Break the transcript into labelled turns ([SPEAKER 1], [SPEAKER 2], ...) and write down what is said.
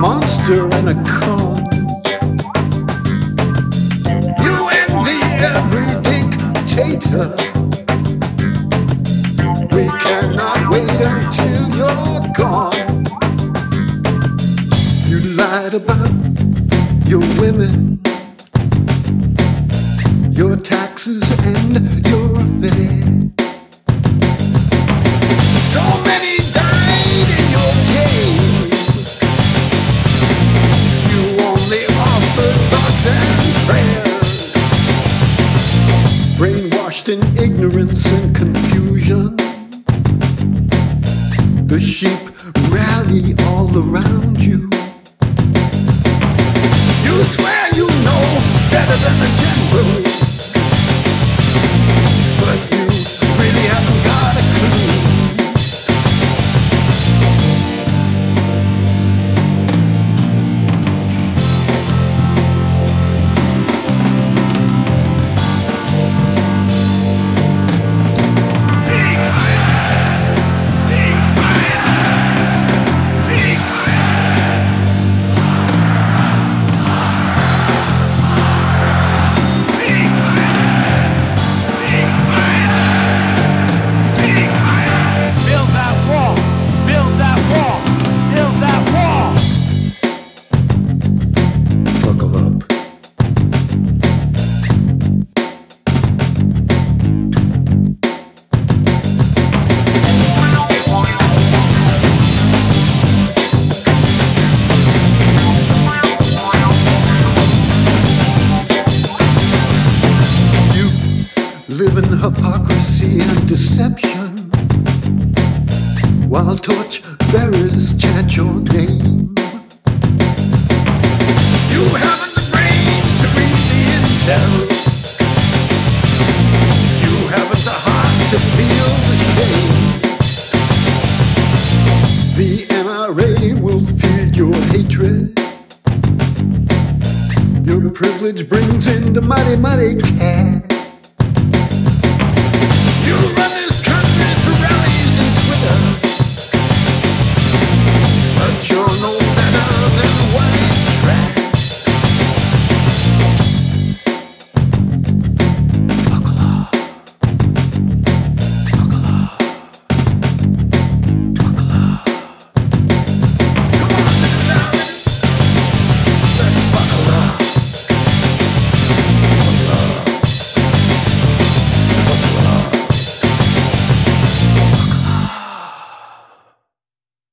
[SPEAKER 1] monster and a con. About your women, your taxes, and your affairs. Brainwashed in ignorance and confusion. The sheep rally all around you. Swear hypocrisy and deception while torch bearers chant your name. You haven't the brains to read the intel. You haven't the heart to feel the shame. The NRA will feed your hatred. Your privilege brings in the mighty, mighty cash.